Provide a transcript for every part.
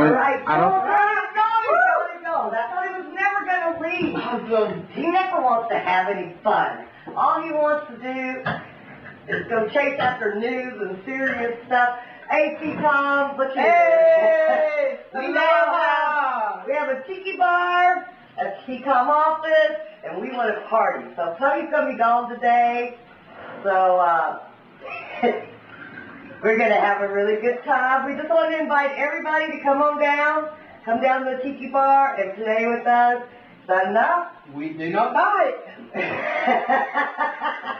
Well, right. I don't- Go, go, go, go. That's why he was never gonna leave. Awesome. He never wants to have any fun. All he wants to do is go chase after news and serious stuff. Hey, T-Tom, what you Hey! We now have, we have a tiki bar, a T-Com office, and we want to party. So Tony's gonna be gone today, so, uh, we're gonna have a really good time. We just want to invite everybody to come on down, come down to the tiki bar and play with us. Is that enough? We do not bite.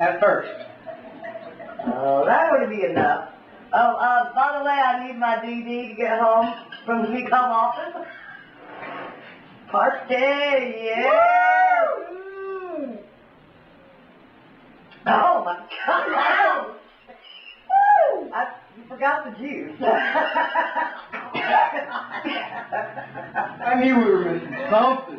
At first. Oh, that would be enough. Oh, uh, by the way, I need my DD to get home from the Become office. Party, yeah! Mm. Oh my God! Woo! I, forgot the juice. I knew we were missing something.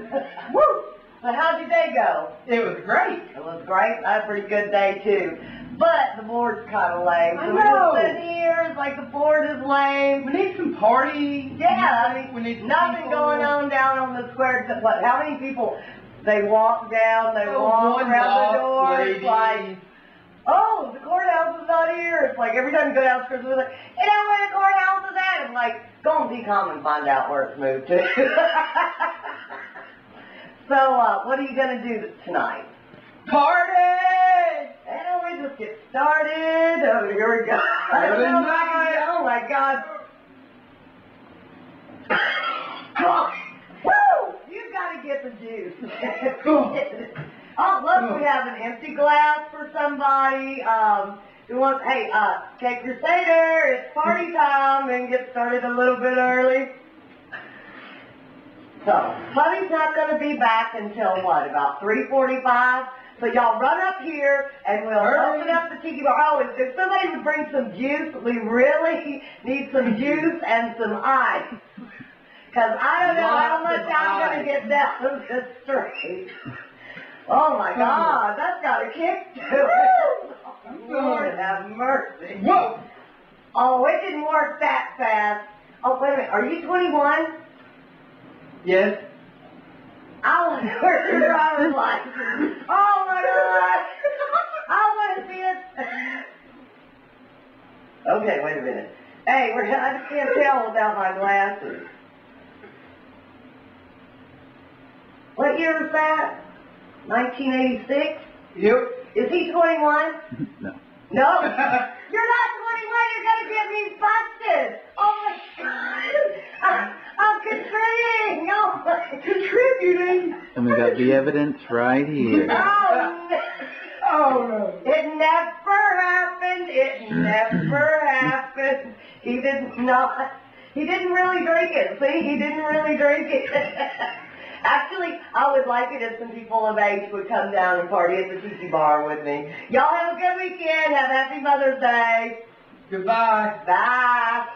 Woo! So how'd your day go? It was great. It was great. I had a pretty good day too. But the board's kind of lame. I So we're know. just sitting here. It's like the board is lame. We need some party. Yeah, I mean, We need nothing people. going on down on the square. Except what? How many people? They walk down. They Oh, walk around the door. lady. It's like, not here. It's like every time you go downstairs, we're like, you know where the courthouse is at? I'm like, go on DCOM and find out where it's moved to. so, uh, what are you gonna do tonight? Party! And we just get started. Oh, here we go. Night. Oh my God. Woo! You gotta get the juice. oh, look, we have an empty glass for somebody. Um, who wants? Hey, uh, Cake Crusader, it's party time, and get started a little bit early. So, Honey's not going to be back until what, about 3.45? So y'all run up here and we'll Hurry. open up the tiki bar. Oh, if, if somebody would bring some juice, we really need some juice and some ice. Because I don't know how much I'm going to get down this street. Oh my God, that's got a kick to it. Lord have mercy. Whoa! Oh, it didn't work that fast. Oh, wait a minute. Are you 21? Yes. I want to wear your driver's license. Oh my God! I want to see it. Okay, wait a minute. Hey, we're, I just can't tell without my glasses. What year was that? 1986? Yep. Is he 21? No. No? You're not 21, you're gonna get me busted! Oh my god! I, I'm contributing! Oh my... Contributing. And we got the evidence right here. Oh, no. Oh no. It never happened. It never happened. He did not. He didn't really drink it. See, he didn't really drink it. Actually, I would like it if some people of age would come down and party at the tiki bar with me. Y'all have a good weekend. Have a happy Mother's Day. Goodbye. Bye.